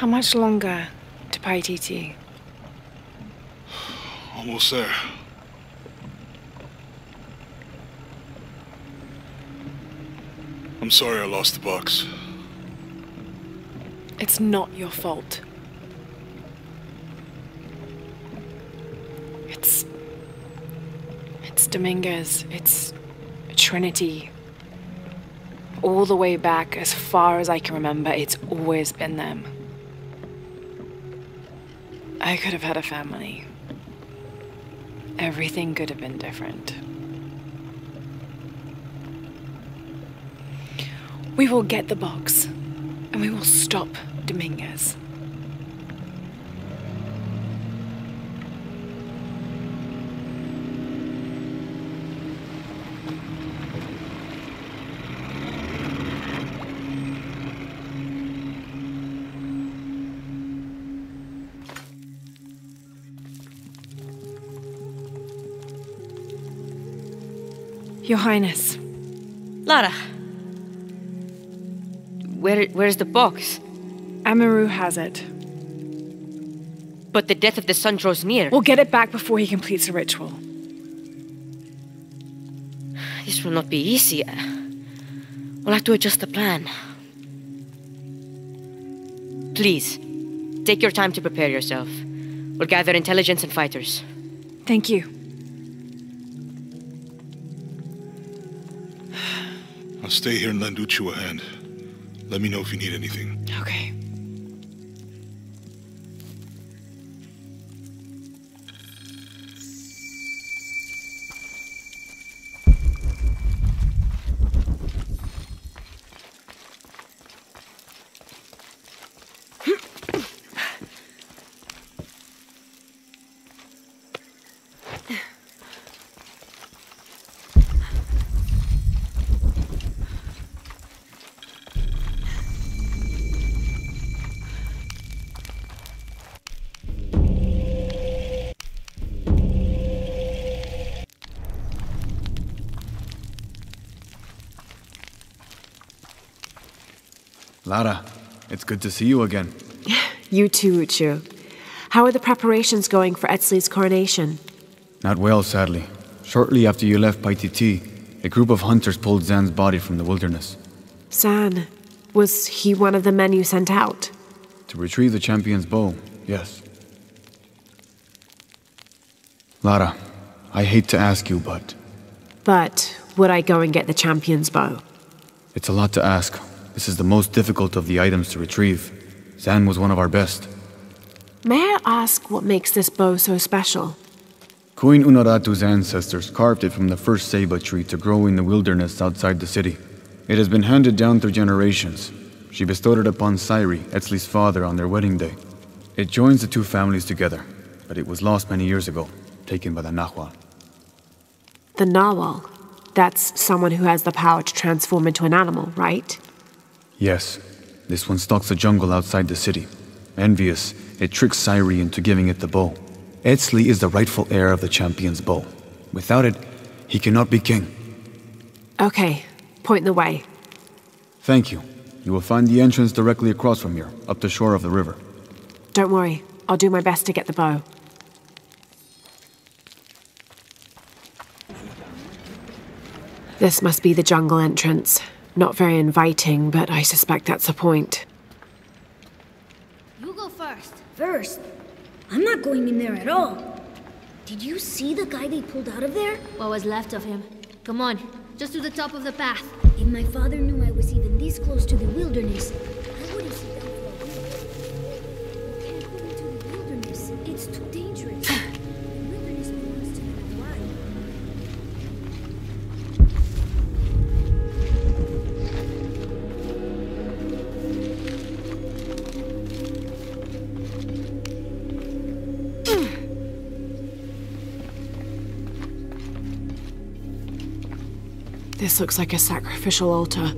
How much longer to Paititi? Almost there. I'm sorry I lost the box. It's not your fault. It's. It's Dominguez. It's Trinity. All the way back, as far as I can remember, it's always been them. I could have had a family. Everything could have been different. We will get the box, and we will stop Dominguez. Highness. Lara. Where, where's the box? Amaru has it. But the death of the sun draws near. We'll get it back before he completes the ritual. This will not be easy. We'll have to adjust the plan. Please, take your time to prepare yourself. We'll gather intelligence and fighters. Thank you. Stay here and lend Uchu a hand. Let me know if you need anything. Okay. Lara, it's good to see you again. You too, Uchu. How are the preparations going for Etzli's coronation? Not well, sadly. Shortly after you left Paititi, a group of hunters pulled Zan's body from the wilderness. Zan, was he one of the men you sent out? To retrieve the champion's bow, yes. Lara, I hate to ask you, but But would I go and get the champion's bow? it's a lot to ask. This is the most difficult of the items to retrieve. Zan was one of our best. May I ask what makes this bow so special? Queen Unuratu's ancestors carved it from the first ceiba tree to grow in the wilderness outside the city. It has been handed down through generations. She bestowed it upon Sairi, Etzli's father, on their wedding day. It joins the two families together, but it was lost many years ago, taken by the Nahual. The Nahual. That's someone who has the power to transform into an animal, right? Yes, this one stalks the jungle outside the city. Envious, it tricks Sairi into giving it the bow. Etzli is the rightful heir of the champion's bow. Without it, he cannot be king. Okay, point the way. Thank you. You will find the entrance directly across from here, up the shore of the river. Don't worry, I'll do my best to get the bow. This must be the jungle entrance. Not very inviting, but I suspect that's the point. You go first. First, I'm not going in there at all. Did you see the guy they pulled out of there? What was left of him? Come on, just to the top of the path. If my father knew I was even this close to the wilderness, looks like a sacrificial altar.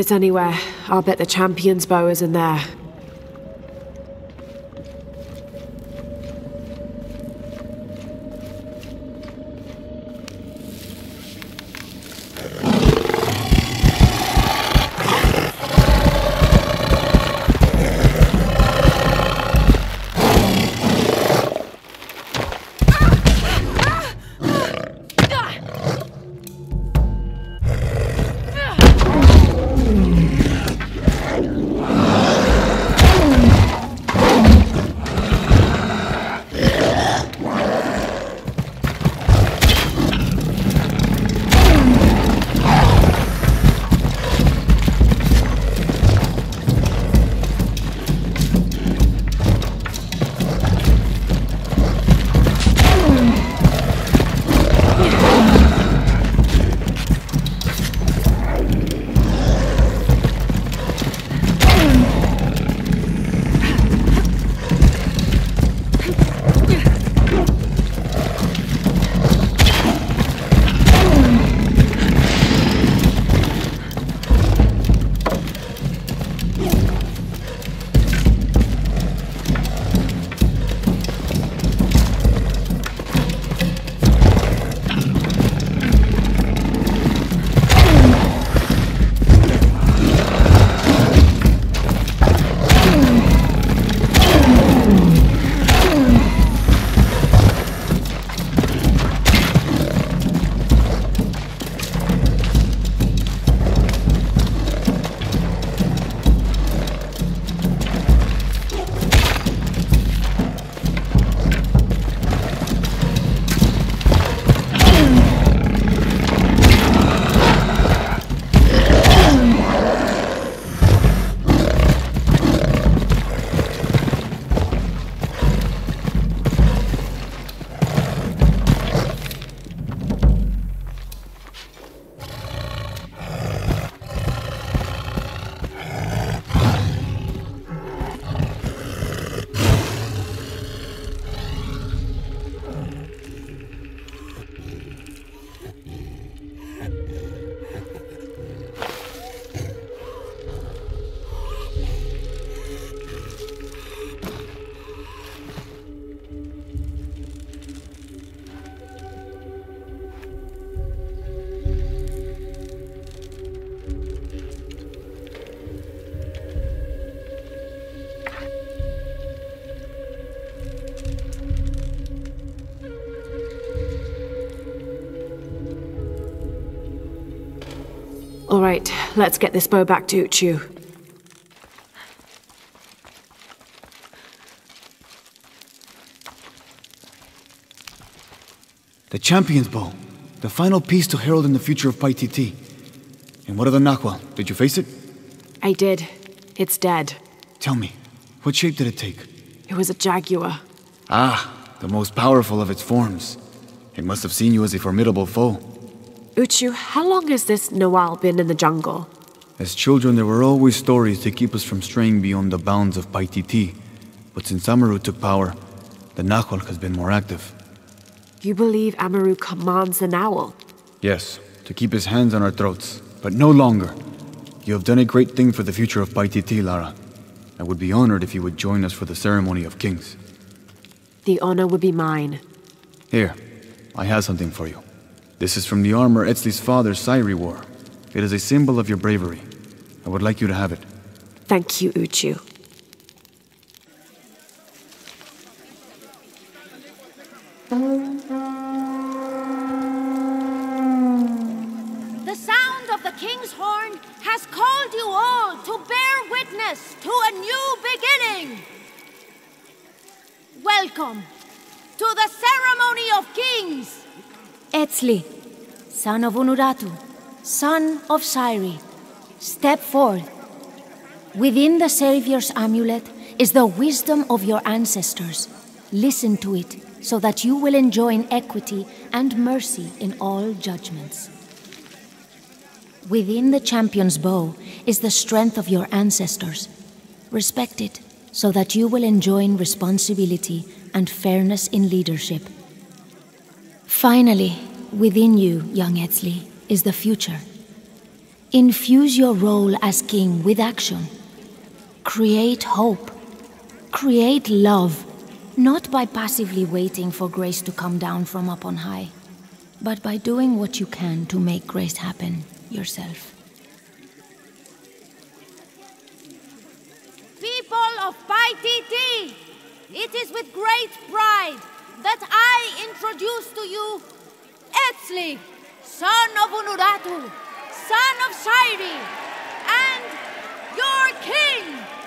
It's anywhere, I'll bet the champion's bow is in there. All right, let's get this bow back to Uchu. The champion's bow. The final piece to herald in the future of Paititi. And what of the Nahual? Did you face it? I did. It's dead. Tell me, what shape did it take? It was a jaguar. Ah, the most powerful of its forms. It must have seen you as a formidable foe. Uchu, how long has this Nahual been in the jungle? As children, there were always stories to keep us from straying beyond the bounds of Paititi. But since Amaru took power, the Nahual has been more active. You believe Amaru commands the Nahual? Yes, to keep his hands on our throats, but no longer. You have done a great thing for the future of Paititi, Lara. I would be honored if you would join us for the ceremony of kings. The honor would be mine. Here, I have something for you. This is from the armor Etzli's father, Sairi, wore. It is a symbol of your bravery. I would like you to have it. Thank you, Uchu. The sound of the king's horn has called you all to bear witness to a new beginning. Welcome to the ceremony of kings. Etzli, son of Unuratu, son of Sairi, step forth. Within the Savior's amulet is the wisdom of your ancestors. Listen to it so that you will enjoin equity and mercy in all judgments. Within the champion's bow is the strength of your ancestors. Respect it so that you will enjoin responsibility and fairness in leadership. Finally, within you, young Etzli, is the future. Infuse your role as king with action. Create hope. Create love. Not by passively waiting for grace to come down from up on high, but by doing what you can to make grace happen yourself. People of Paititi, it is with great pride that I introduce to you Etzli, son of Unuratu, son of Sairi, and your king!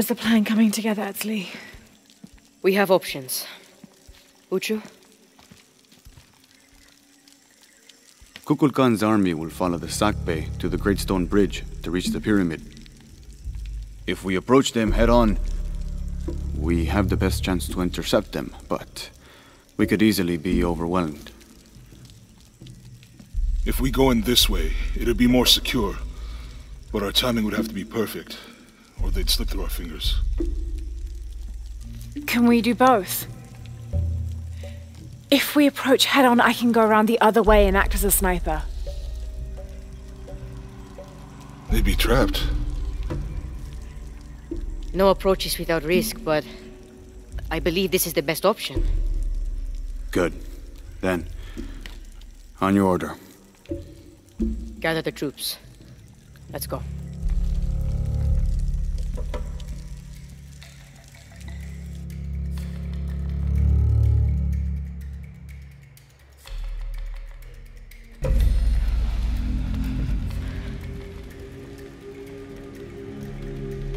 Is the plan coming together, Etzli? We have options. Uchu? Kukulkan's army will follow the Sakbe to the Great Stone Bridge to reach the pyramid. If we approach them head on, we have the best chance to intercept them, but we could easily be overwhelmed. If we go in this way, it'd be more secure. But our timing would have to be perfect, or they'd slip through our fingers. Can we do both? If we approach head on, I can go around the other way and act as a sniper. They'd be trapped. No approach is without risk, but I believe this is the best option. Good. Then, on your order. Gather the troops. Let's go.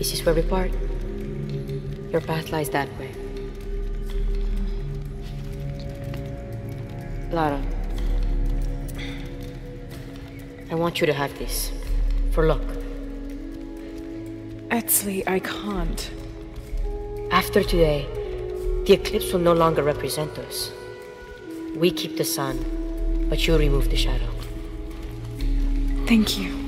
This is where we part. Your path lies that way. Lara, I want you to have this. For luck. Etzli, I can't. After today, the eclipse will no longer represent us. We keep the sun, but you remove the shadow. Thank you.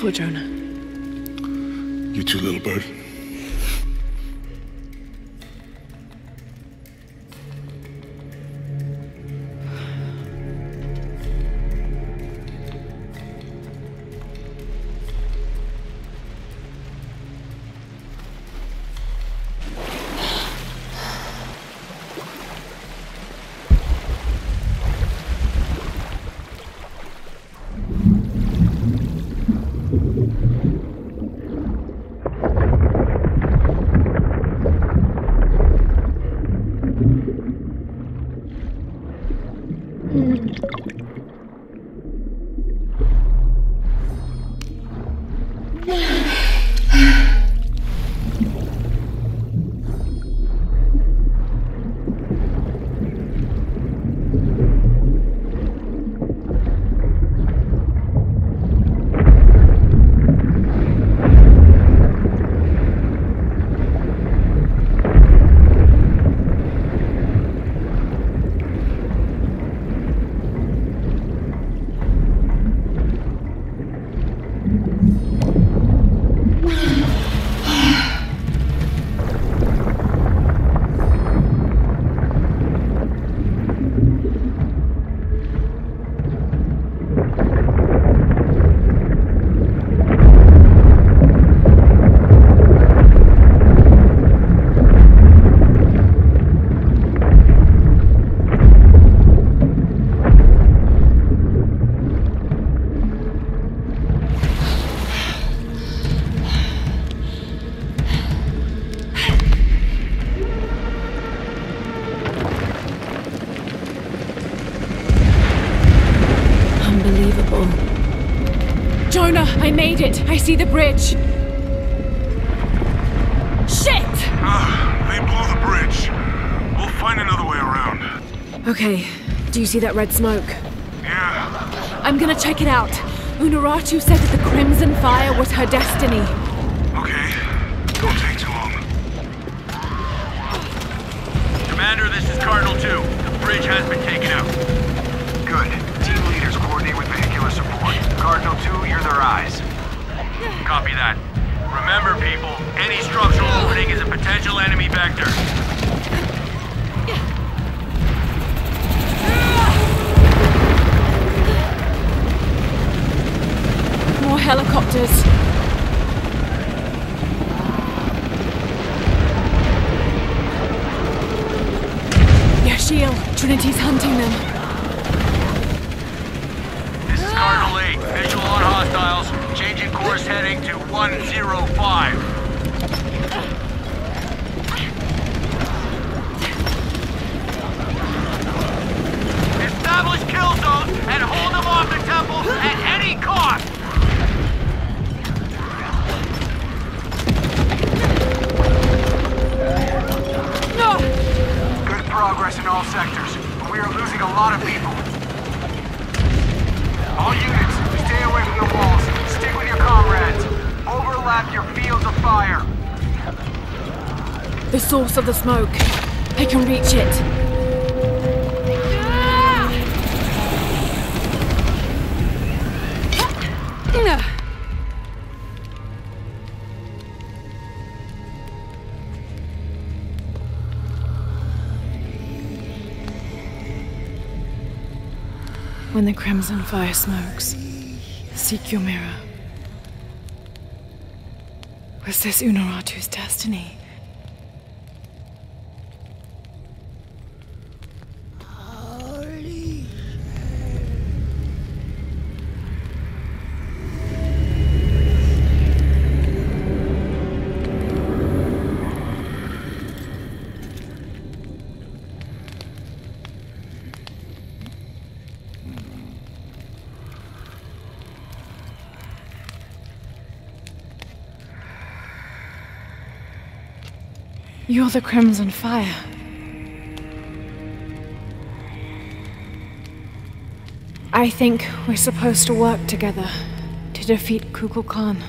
Careful, Jonah. You too, little bird. See the bridge. Shit! Ah, they blew the bridge. We'll find another way around. Okay, do you see that red smoke? Yeah, I'm gonna check it out. Unuratu said that the Crimson Fire was her destiny. Copy that. Remember, people, any structural opening is a potential enemy vector. More helicopters. Yaaxil, Trinity's hunting them. This is Cardinal 8. Visual on hostiles. Changing course heading to 105. Establish kill zones and hold them off the temple at any cost! No! Good progress in all sectors, but we are losing a lot of people. All units, stay away from the walls. With your comrades. Overlap your fields of fire. The source of the smoke. I can reach it. When the crimson fire smokes, seek your mirror. Was this Unuratu's destiny? You're the Crimson Fire. I think we're supposed to work together to defeat Kukulkan.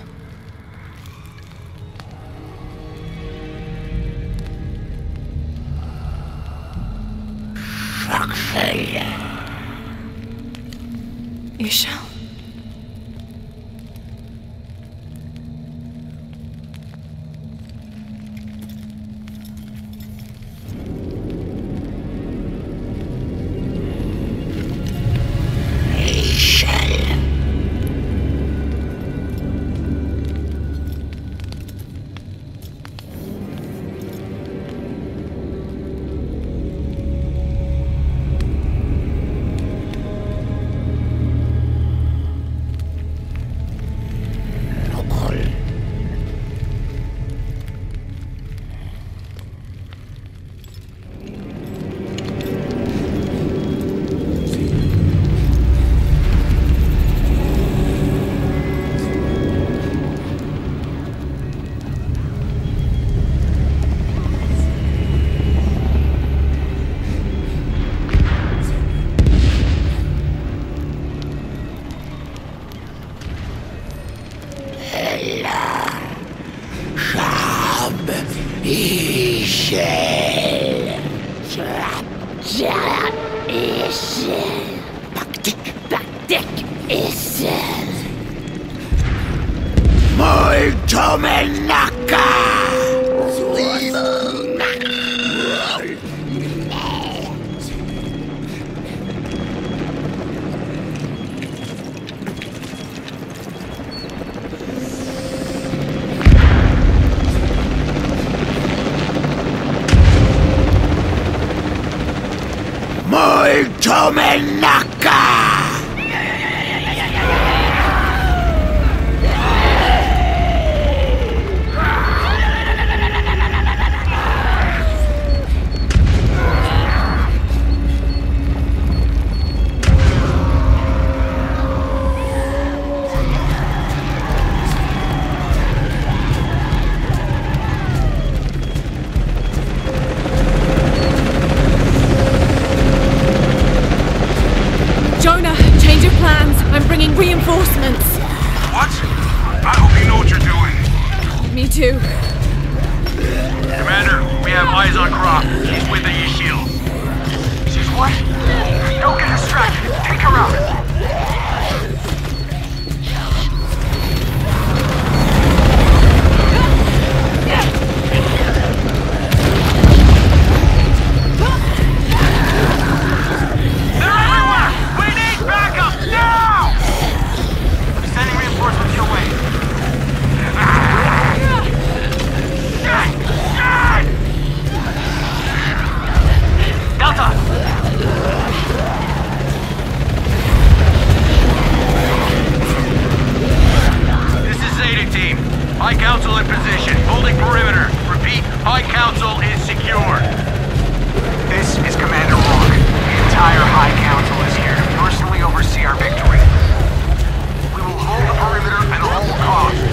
High Council in position, holding perimeter. Repeat, High Council is secure. This is Commander Rourke. The entire High Council is here to personally oversee our victory. We will hold the perimeter at all costs.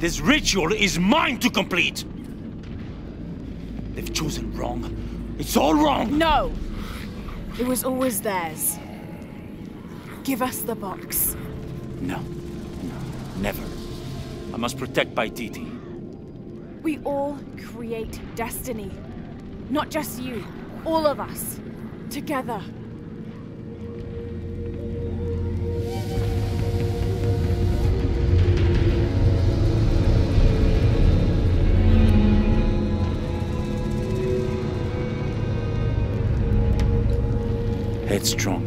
This ritual is mine to complete! They've chosen wrong. It's all wrong! No! It was always theirs. Give us the box. No. No. Never. I must protect Paititi. We all create destiny. Not just you. All of us. Together. Headstrong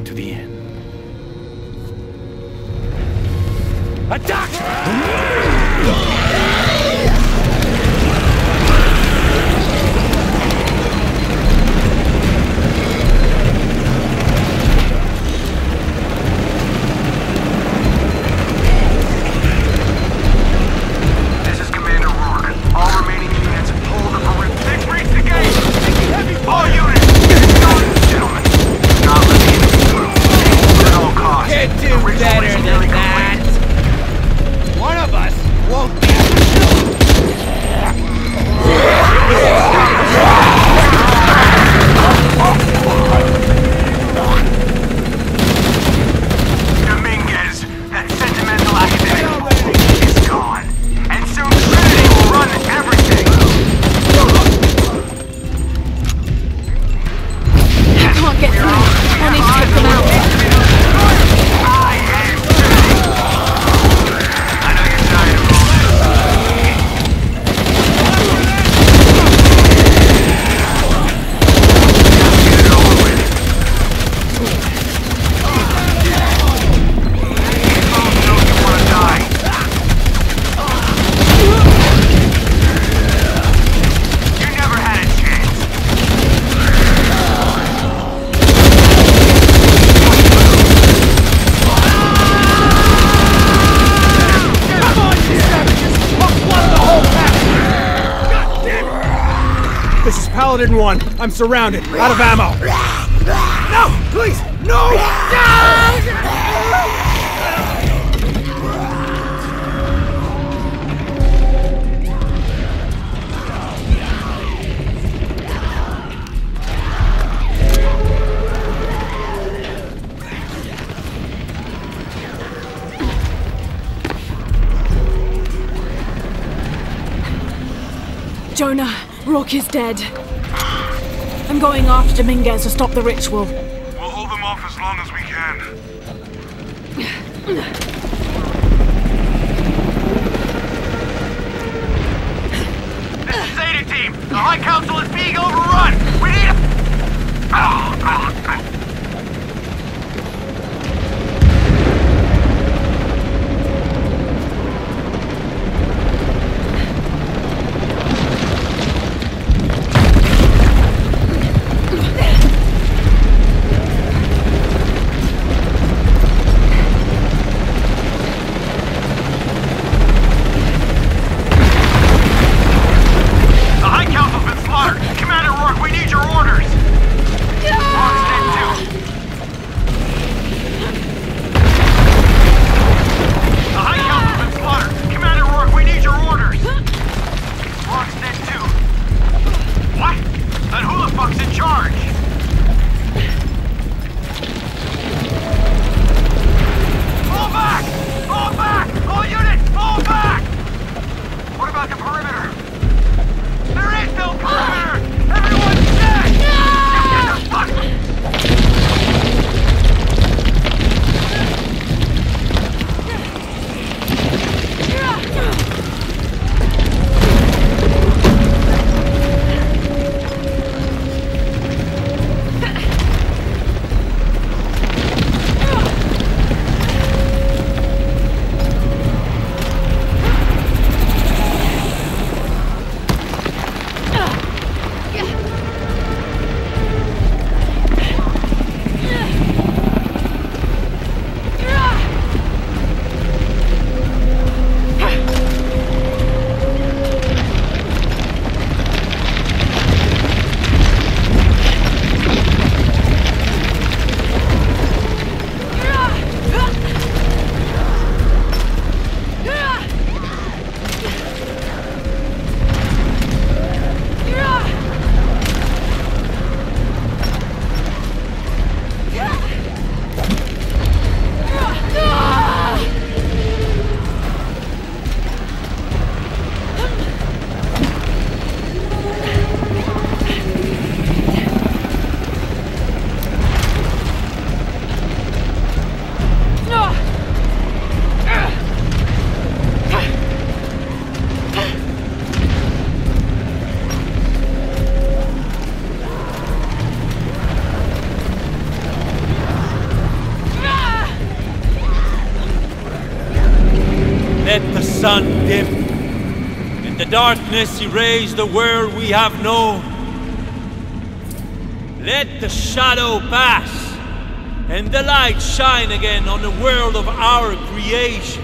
spotted in one. I'm surrounded. Out of ammo. No! Please! No! Jonah, Rourke is dead. I'm going after Dominguez to stop the ritual. We'll hold them off as long as we can. Team. The High Council is being overrun. We need a... Ah! Darkness erase the world we have known. Let the shadow pass, and the light shine again on the world of our creation.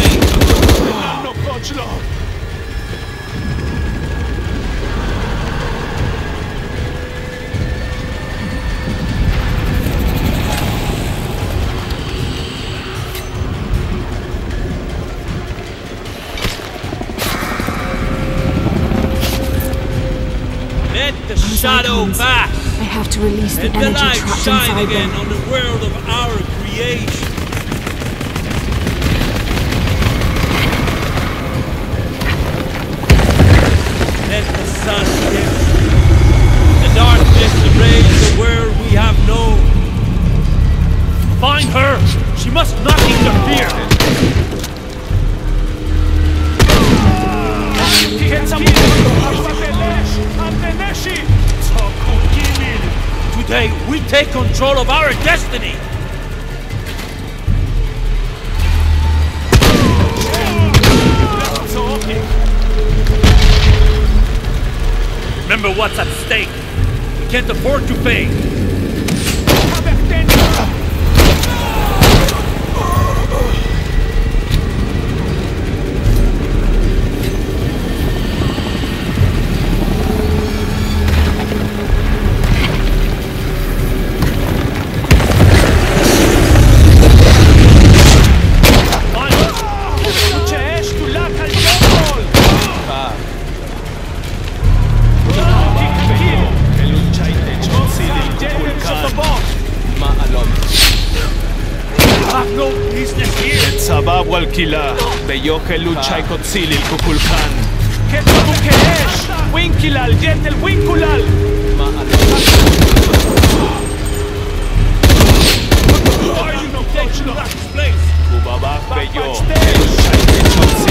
Help, Punch Lord! Let the As shadow pass! I have to release the, the energy light shine again on the world of our creation. Control of our destiny! Remember what's at stake. We can't afford to fail. Beyohelu Chaikotzil il Kukulkan. Ketu Keresh, Winkilal, Yetel Winkulal. Why you not touch the right place? Kubabak Beyohelu Chaikotzil.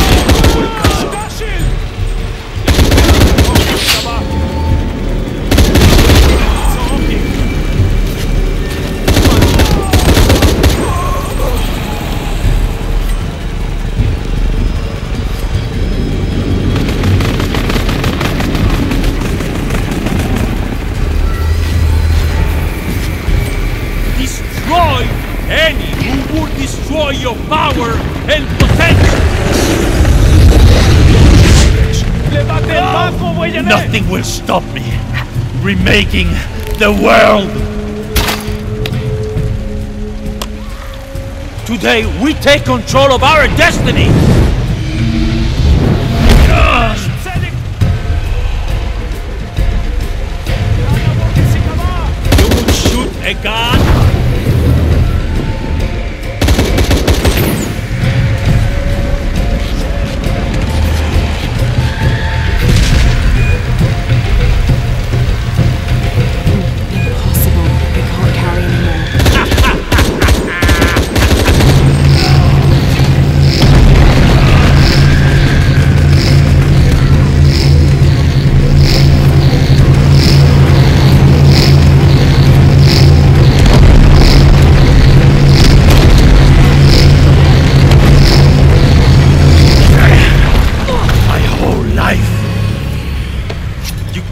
Nothing will stop me remaking the world. Today, we take control of our destiny.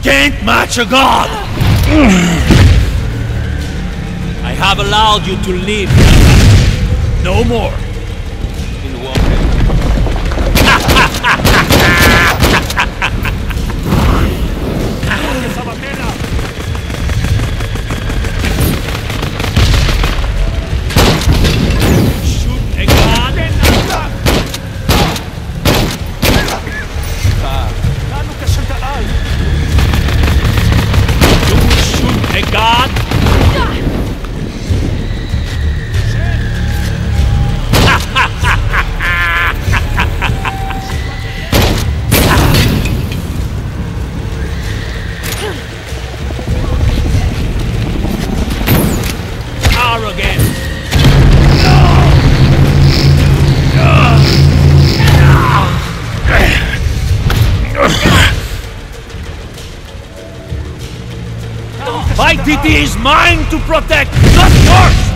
Can't match a god. I have allowed you to live. No more. Protect, not yours!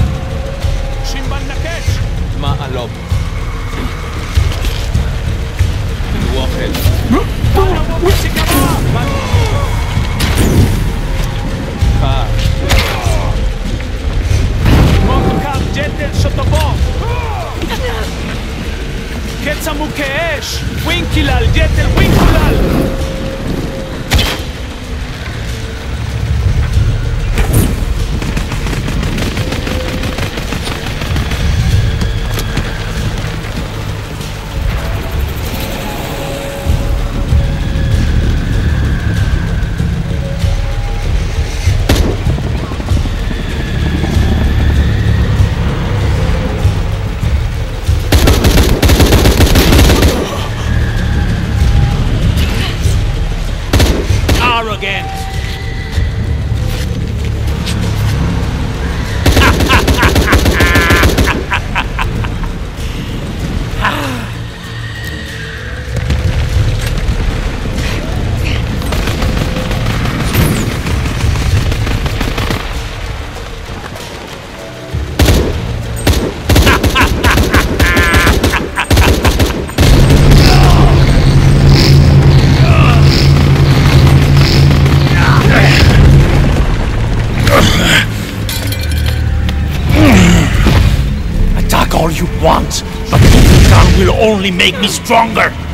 Me stronger.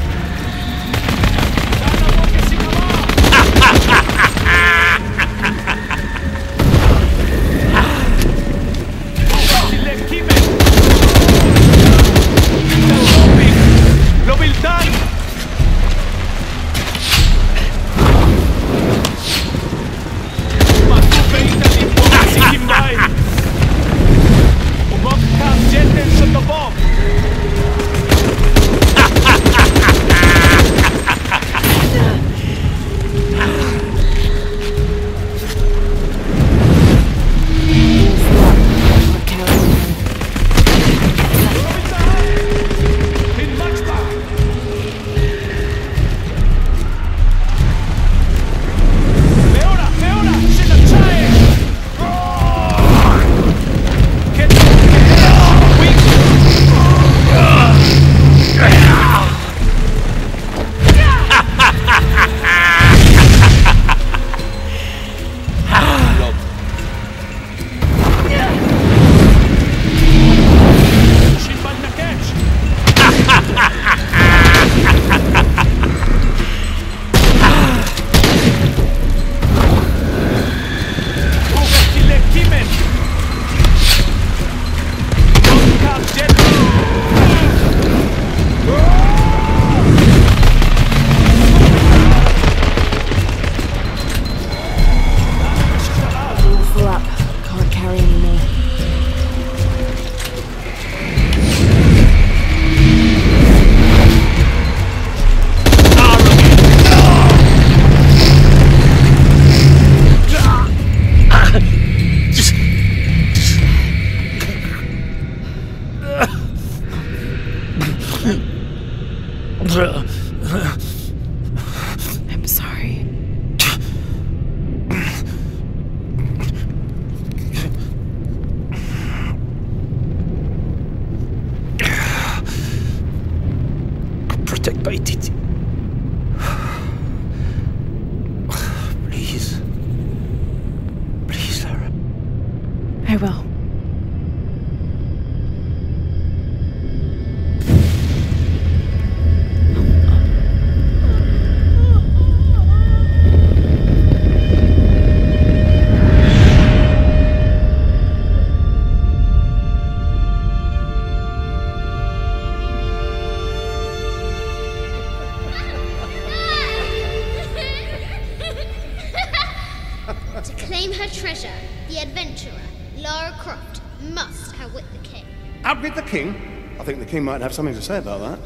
King? I think the king might have something to say about that.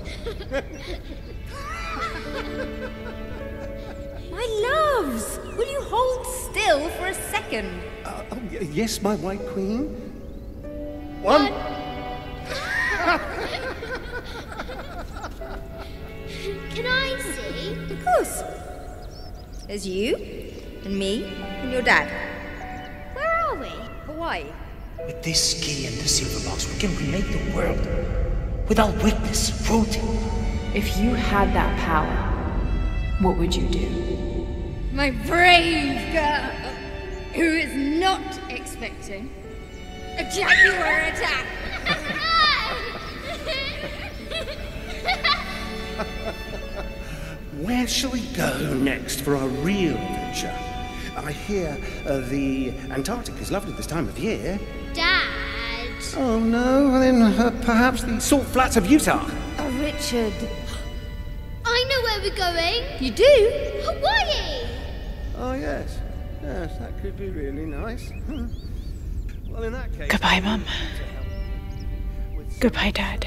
My loves, will you hold still for a second? Uh, oh, y- yes, my white queen. One. Can I see? Of course. There's you, and me, and your dad. Where are we? Hawaii. With this key and the silver box, we can remake the world. Without weakness, cruelty. If you had that power, what would you do? My brave girl, who is not expecting a jaguar attack. Where shall we go next for our real adventure? I hear uh, the Antarctic is lovely this time of year. Dad. Oh no, well then uh, perhaps the salt flats of Utah. Oh, Richard. I know where we're going. You do? Hawaii. Oh yes, yes, that could be really nice. Well, in that case. Goodbye, Mum. Goodbye, Dad.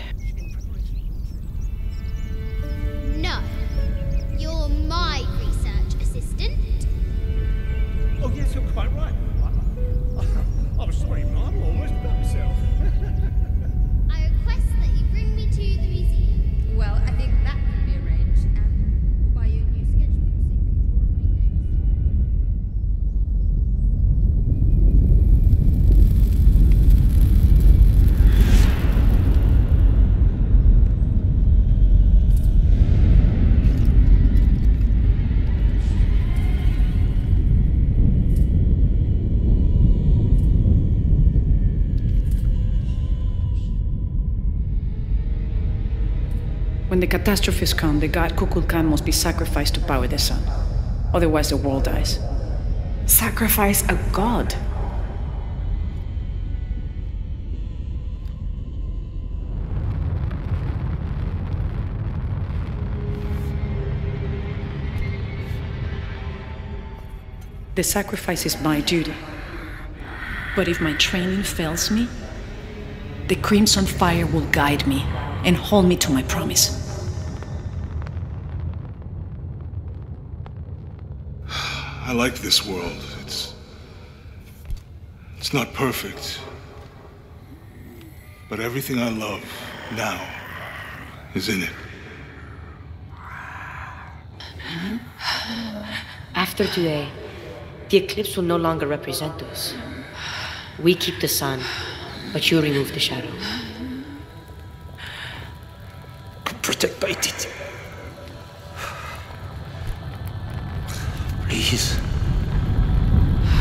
No. You're my research assistant. Oh yes, you're quite right. I, I'm sorry, Mum. I almost forgot myself. When the catastrophes come, the god Kukulkan must be sacrificed to power the sun. Otherwise, the world dies. Sacrifice a god? The sacrifice is my duty. But if my training fails me, the Crimson Fire will guide me and hold me to my promise. I like this world. It's. It's not perfect. But everything I love now is in it. After today, the eclipse will no longer represent us. We keep the sun, but you remove the shadow. Protect Paititi. Please.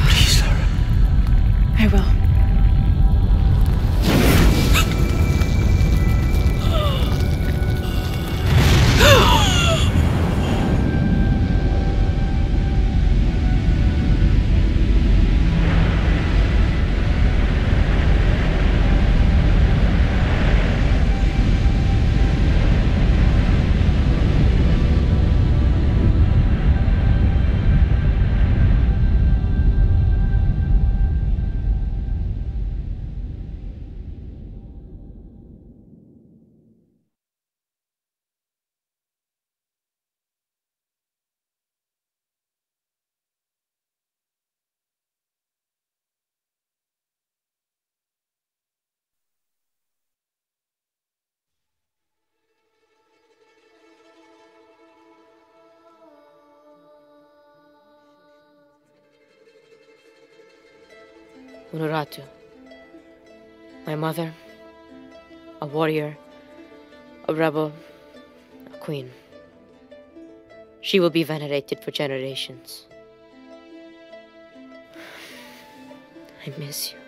Please, Lara. I will. Unuratu. My mother, a warrior, a rebel, a queen. She will be venerated for generations. I miss you.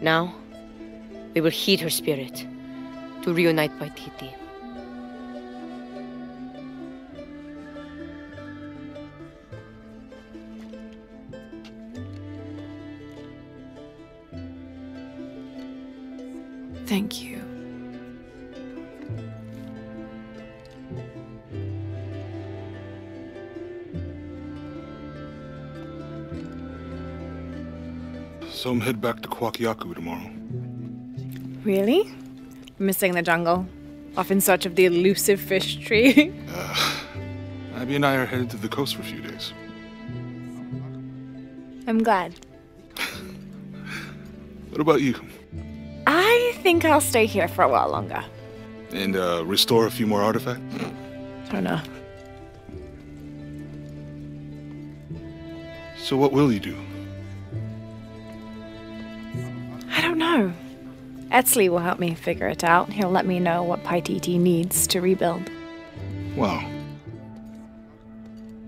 Now, we will heed her spirit to reunite Paititi. Thank you. So I'm head back to Kuwaq Yaku tomorrow. Really? Missing the jungle? Off in search of the elusive fish tree? Abby and I are headed to the coast for a few days. I'm glad. What about you? I think I'll stay here for a while longer. And uh, restore a few more artifacts? I Don't know. So what will you do? Etzli will help me figure it out. He'll let me know what Paititi needs to rebuild. Wow.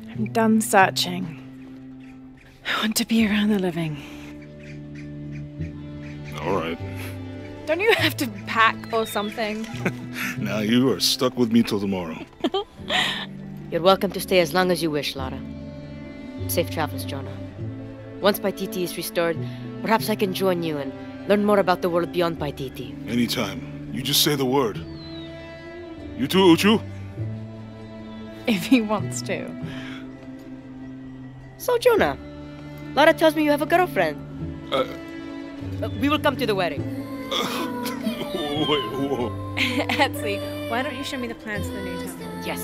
I'm done searching. I want to be around the living. All right. Don't you have to pack or something? Now you are stuck with me till tomorrow. You're welcome to stay as long as you wish, Lara. Safe travels, Jonah. Once Paititi is restored, perhaps I can join you and learn more about the world beyond Paititi. Anytime. You just say the word. You too, Uchu? if he wants to. So, Jonah, Lara tells me you have a girlfriend. Uh, Uh, we will come to the wedding. wait, whoa. Etzli, why don't you show me the plans for the new temple? Yes.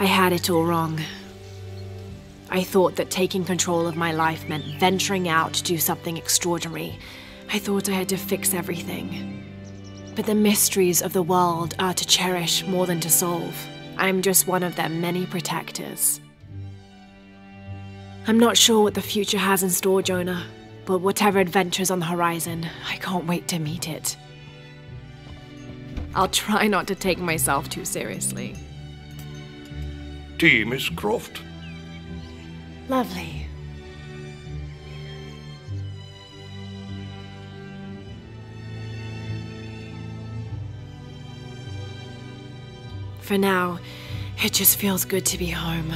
I had it all wrong. I thought that taking control of my life meant venturing out to do something extraordinary. I thought I had to fix everything. But the mysteries of the world are to cherish more than to solve. I'm just one of their many protectors. I'm not sure what the future has in store, Jonah, but whatever adventure's on the horizon, I can't wait to meet it. I'll try not to take myself too seriously. Tea, Miss Croft. Lovely. For now, it just feels good to be home.